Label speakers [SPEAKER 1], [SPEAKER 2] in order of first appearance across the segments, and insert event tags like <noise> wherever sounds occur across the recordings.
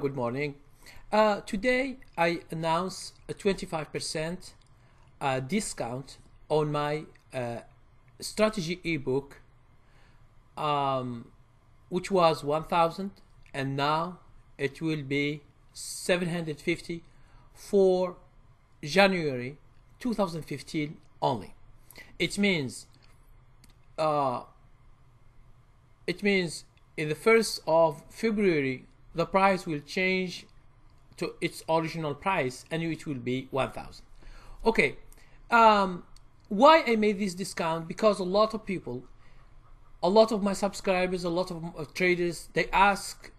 [SPEAKER 1] Good morning. Uh, today I announce a 25% uh, discount on my uh, strategy ebook, um, which was 1000 and now it will be 750 for January 2015 only. It means uh, it means in the first of February the price will change to its original price and it will be 1000 okay um, why I made this discount? Because a lot of people a lot of my subscribers a lot of uh, traders they ask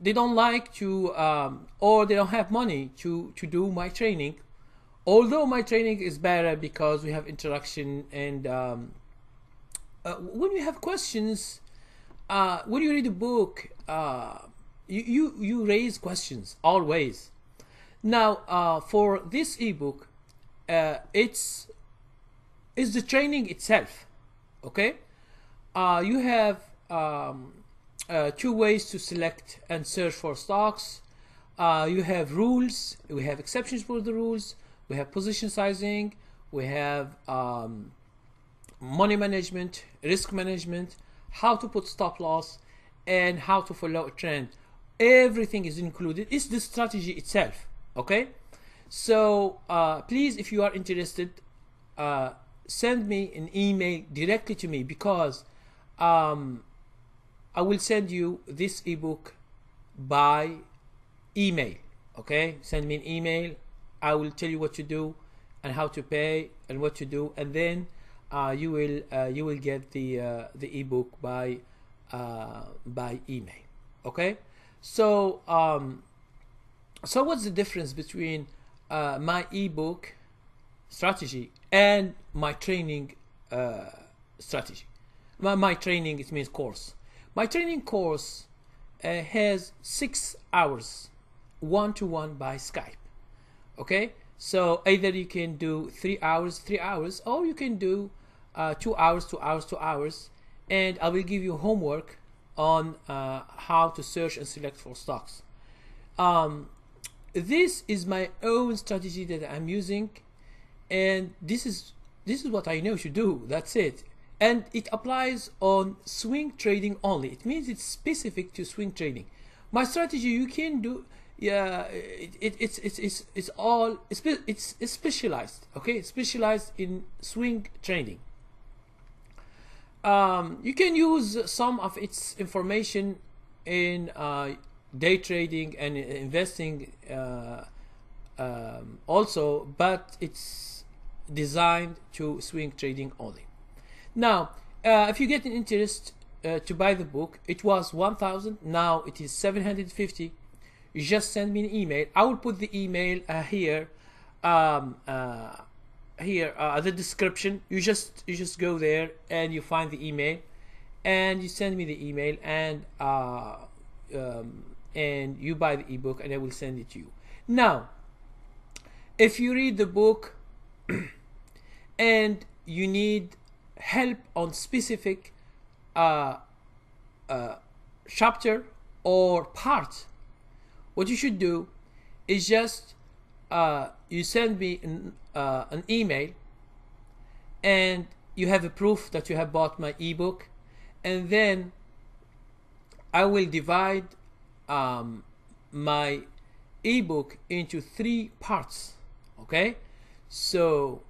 [SPEAKER 1] they don't like to um, or they don't have money to to do my training. Although my training is better because we have interaction and um, uh, when you have questions uh, when you read a book uh, you, you raise questions always. Now uh, for this ebook uh, it's it's the training itself okay? Uh, you have um, uh, two ways to select and search for stocks. Uh, you have rules. We have exceptions for the rules. We have position sizing. We have um, money management risk management how to put stop loss and how to follow a trend everything is included. It's the strategy itself okay? So uh, please if you are interested uh, send me an email directly to me because um, I will send you this ebook by email okay? Send me an email. I will tell you what to do and how to pay and what to do. And then uh, you will uh, you will get the uh, the ebook by uh, by email okay so, um, so what's the difference between uh, my ebook strategy and my training uh, strategy? My, my training, it means course. My training course uh, has six hours one to one by Skype. Okay, so either you can do three hours, three hours, or you can do uh, two hours, two hours, two hours, and I will give you homework on uh, how to search and select for stocks. Um, this is my own strategy that I'm using, and this is this is what I know to do. That's it, and it applies on swing trading only. It means it's specific to swing trading. My strategy you can do. Yeah, it, it, it's it's it's it's all it's, it's specialized. Okay, specialized in swing trading um, you can use some of its information in uh, day trading and investing uh, um, also, but it's designed to swing trading only. Now, uh, if you get an interest uh, to buy the book, it was 1000 now it is 750 you just send me an email. I will put the email uh, here um, uh, here uh, the description. You just you just go there and you find the email. And you send me the email and uh, um, and you buy the ebook and I will send it to you. Now if you read the book <clears throat> and you need help on specific uh, uh, chapter or part what you should do is just uh, you send me an, uh, an email and you have a proof that you have bought my ebook and then I will divide um, my ebook into three parts okay? So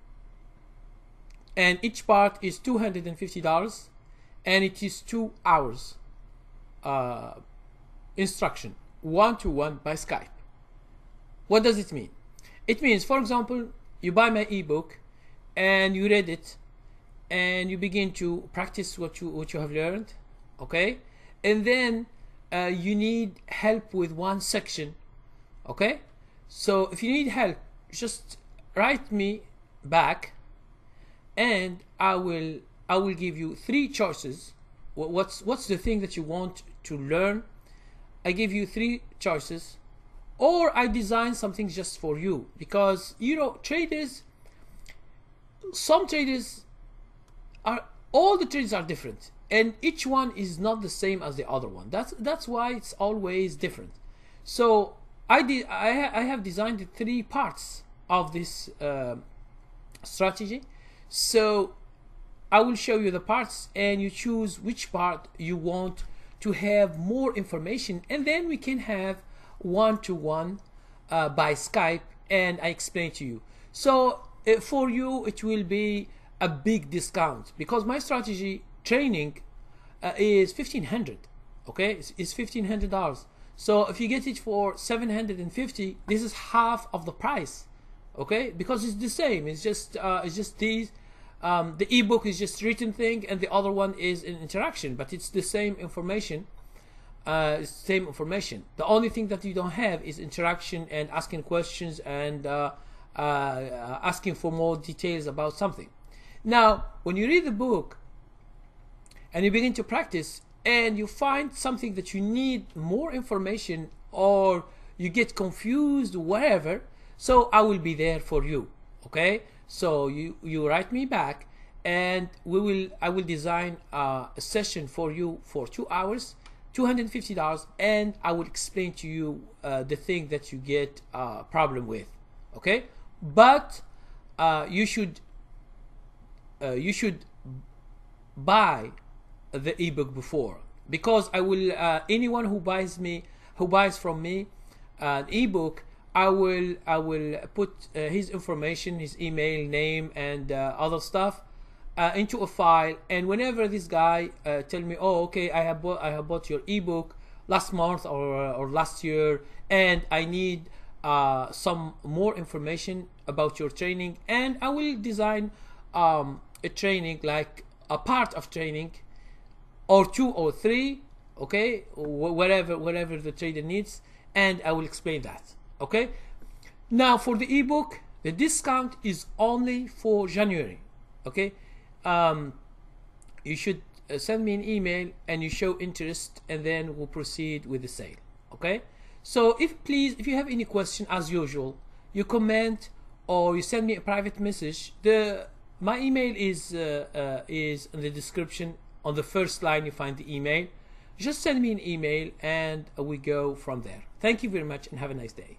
[SPEAKER 1] and each part is $250 and it is two hours uh, instruction one to one by Skype. What does it mean it means, for example, you buy my ebook and you read it and you begin to practice what you what you have learned, okay? And then uh, you need help with one section, okay? So if you need help, just write me back, and I will I will give you three choices. What's what's the thing that you want to learn? I give you three choices or I design something just for you because you know traders some traders are all the traders are different and each one is not the same as the other one that's that's why it's always different So I did. I, ha- I have designed the three parts of this uh, strategy. So I will show you the parts, and you choose which part you want to have more information, and then we can have one-to-one uh, by Skype, and I explain to you. So uh, for you, it will be a big discount because my strategy training uh, is fifteen hundred. Okay, it's, it's fifteen hundred dollars. So if you get it for seven hundred and fifty, this is half of the price. Okay, because it's the same. It's just uh, it's just these. Um, the ebook is just written thing, and the other one is an interaction, but it's the same information. Uh, same information. The only thing that you don't have is interaction and asking questions and uh, uh, asking for more details about something. Now, when you read the book and you begin to practice, and you find something that you need more information, or you get confused, whatever, so I will be there for you. Okay, so you you write me back, and we will I will design uh, a session for you for two hours, two hundred fifty dollars, and I will explain to you uh, the thing that you get a uh, problem with. Okay, but uh, you should uh, you should buy the ebook before because I will uh, anyone who buys me who buys from me uh, an ebook I will I will put his information his email name and other stuff uh, into a file and whenever this guy uh, tell me oh okay I have bought I have bought your ebook last month or or last year and I need uh, some more information about your training and I will design um, a training like a part of training or two or three okay wh- whatever whatever the trader needs and i will explain that okay? Now for the ebook the discount is only for january okay um, you should uh, send me an email and you show interest and then we'll proceed with the sale okay? So if please if you have any question as usual you comment or you send me a private message. The my email is uh, uh, is in the description on the first line you find the email. Just send me an email and we go from there. Thank you very much and have a nice day